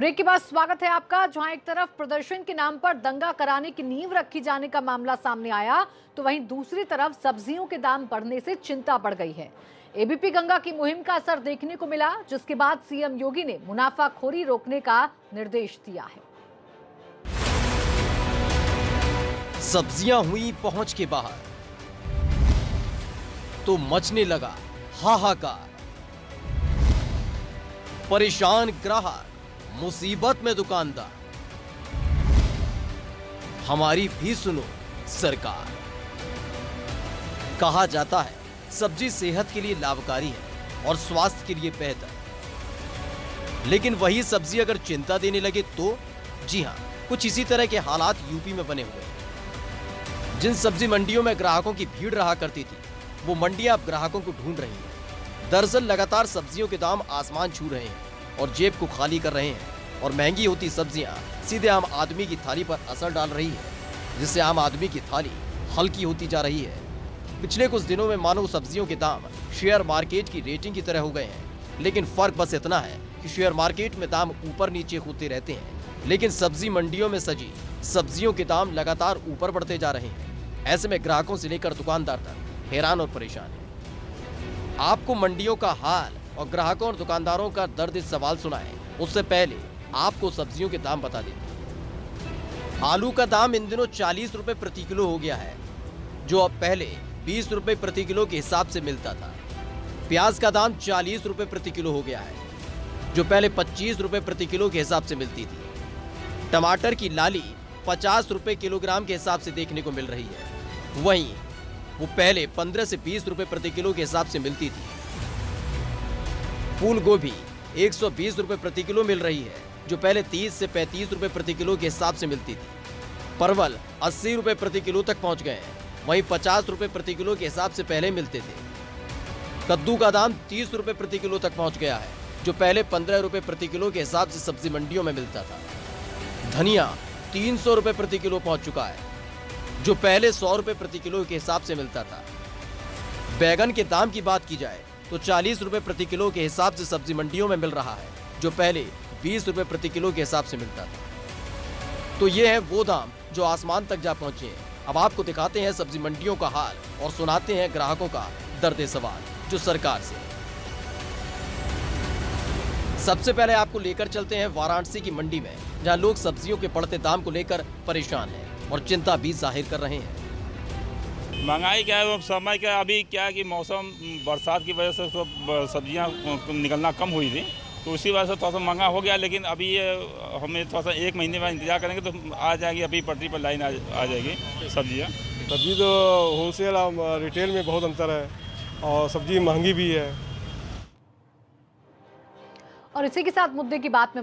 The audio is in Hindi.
ब्रेक के बाद स्वागत है आपका, जहाँ एक तरफ़ प्रदर्शन के नाम पर दंगा कराने की नींव रखी जाने का मामला सामने आया तो वहीं दूसरी तरफ़ सब्जियों के दाम बढ़ने से चिंता बढ़ गई है। एबीपी गंगा की मुहिम का असर देखने को मिला, जिसके बाद सीएम योगी ने मुनाफाखोरी रोकने का निर्देश दिया है। सब्ज़ियाँ हुई पहुँच के बाहर तो मचने लगा हाहाकार। परेशान ग्राहक मुसीबत में दुकानदार। हमारी भी सुनो, सरकार। कहा जाता है, सब्ज़ी सेहत के लिए लाभकारी है और स्वास्थ्य के लिए बेहतर। लेकिन वही सब्ज़ी अगर चिंता देने लगे तो? जी हाँ, कुछ इसी तरह के हालात यूपी में बने हुए जिन सब्ज़ी मंडियों में ग्राहकों की भीड़ रहा करती थी, वो मंडियाँ अब ग्राहकों को ढूंढ रही हैं। दरअसल लगातार सब्जियों के दाम आसमान छू रहे हैं और जेब को खाली कर रहे हैं। और महँगी होती सब्ज़ियाँ सीधे आम आदमी की थाली पर असर डाल रही है, जिससे आम आदमी की थाली हल्की होती जा रही है। पिछले कुछ दिनों में मानो सब्जियों के दाम शेयर मार्केट की रेटिंग की तरह हो गए हैं, लेकिन फ़र्क बस इतना है कि शेयर मार्केट में दाम ऊपर नीचे होते रहते हैं, लेकिन सब्ज़ी मंडियों में सजी सब्जियों के दाम लगातार ऊपर बढ़ते जा रहे हैं। ऐसे में ग्राहकों से लेकर दुकानदार तक हैरान और परेशान है। आपको मंडियों का हाल और ग्राहकों और दुकानदारों का दर्द इस सवाल सुना है उससे पहले आपको सब्जियों के दाम बता देते आलू का दाम इन दिनों चालीस रुपए प्रति किलो हो गया है, जो अब पहले बीस रुपए प्रति किलो के हिसाब से मिलता था। प्याज का दाम चालीस रुपए प्रति किलो हो गया है, जो पहले पच्चीस रुपए प्रति किलो के हिसाब से मिलती थी। टमाटर की लाली पचास रुपए किलोग्राम के हिसाब से देखने को मिल रही है। वहीं वो पहले पंद्रह से बीस रुपए प्रति किलो के हिसाब से मिलती थी। फूल गोभी एक सौ बीस रुपए प्रति किलो मिल रही है। जो पहले 30 से 35 रुपए प्रति किलो के हिसाब से मिलती थी। परवल 80 रुपए प्रति किलो तक पहुँच गए हैं। वहीं 50 रुपए प्रति किलो के हिसाब से पहले मिलते थे। कद्दू का दाम 30 रुपए प्रति किलो तक पहुँच गया है, जो पहले 15 रुपए प्रति किलो के हिसाब से सब्ज़ी मंडियों में मिलता था। धनिया तीन सौ रुपए प्रति किलो पहुँच चुका है, जो पहले सौ रुपए प्रति किलो के हिसाब से मिलता था। बैगन के दाम की बात की जाए तो चालीस रुपए प्रति किलो के हिसाब से सब्ज़ी मंडियों में मिल रहा है, जो पहले बीस रुपए प्रति किलो के हिसाब से मिलता था। तो ये है वो दाम जो आसमान तक जा पहुँचे हैं। अब आपको दिखाते हैं सब्ज़ी मंडियों का हाल और सुनाते हैं ग्राहकों का दर्द सवाल जो सरकार से। सबसे पहले आपको लेकर चलते हैं वाराणसी की मंडी में, जहाँ लोग सब्जियों के बढ़ते दाम को लेकर परेशान हैं और चिंता भी ज़ाहिर कर रहे हैं। महँगाई क्या है समय क्या अभी क्या है कि मौसम, बरसात की वजह से सब, सब्ज़ियाँ निकलना कम हुई थी। तो उसी वजह से थोड़ा सा महँगा हो गया लेकिन अभी ये हमें थोड़ा सा एक महीने बाद इंतज़ार करेंगे तो आ जाएगी अभी पटरी पर लाइन आ, आ जाएगी सब्ज़ियाँ। सब्ज़ी तो होलसेल और रिटेल में बहुत अंतर है और सब्ज़ी महँगी भी है। और इसी के साथ मुद्दे की बात में